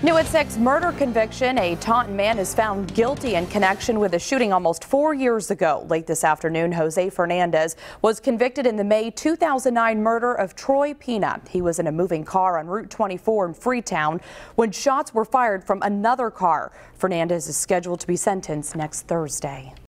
New at 6 murder conviction. A Taunton man is found guilty in connection with a shooting almost four years ago. Late this afternoon, Jose Fernandes was convicted in the May 2009 murder of Troy Pina. He was in a moving car on Route 24 in Freetown when shots were fired from another car. Fernandes is scheduled to be sentenced next Thursday.